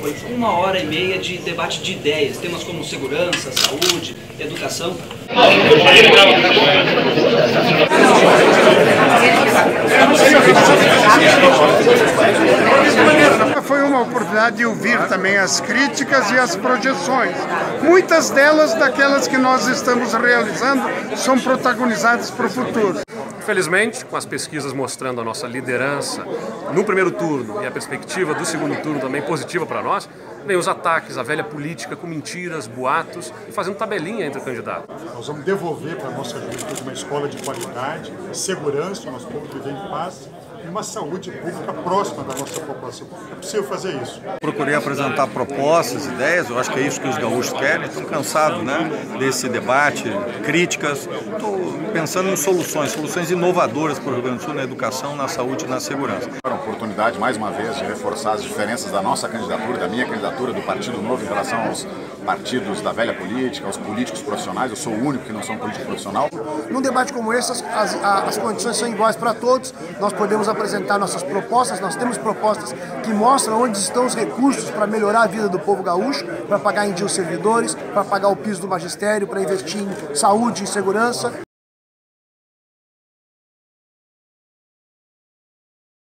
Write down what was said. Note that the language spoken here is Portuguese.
Foi uma hora e meia de debate de ideias, temas como segurança, saúde, educação. Foi uma oportunidade de ouvir também as críticas e as projeções. Muitas delas, daquelas que nós estamos realizando, são protagonizadas para o futuro. Infelizmente, com as pesquisas mostrando a nossa liderança no primeiro turno e a perspectiva do segundo turno também positiva para nós, vem os ataques à velha política com mentiras, boatos e fazendo tabelinha entre candidatos. Nós vamos devolver para a nossa juventude uma escola de qualidade, segurança, o nosso povo viver em paz e uma saúde pública próxima da nossa população. É possível fazer isso. Procurei apresentar propostas, ideias, eu acho que é isso que os gaúchos querem. Estão cansados né, desse debate, críticas. Estou pensando em soluções, soluções inovadoras para o Rio Grande do Sul na educação, na saúde e na segurança. Uma oportunidade, mais uma vez, de reforçar as diferenças da nossa candidatura, da minha candidatura, do Partido Novo em relação aos partidos da velha política, aos políticos profissionais. Eu sou o único que não sou um político profissional. Num debate como esse, as, as, as condições são iguais para todos. Nós podemos apresentar nossas propostas, nós temos propostas que mostram onde estão os recursos para melhorar a vida do povo gaúcho, para pagar em dia os servidores, para pagar o piso do magistério, para investir em saúde e segurança.